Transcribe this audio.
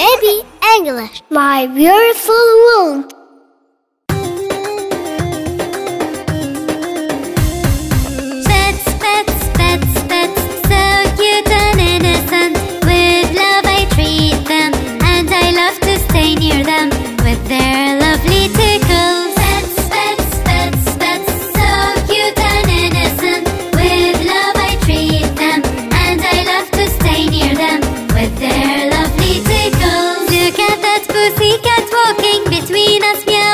Baby English, my beautiful world. walking between us, yeah.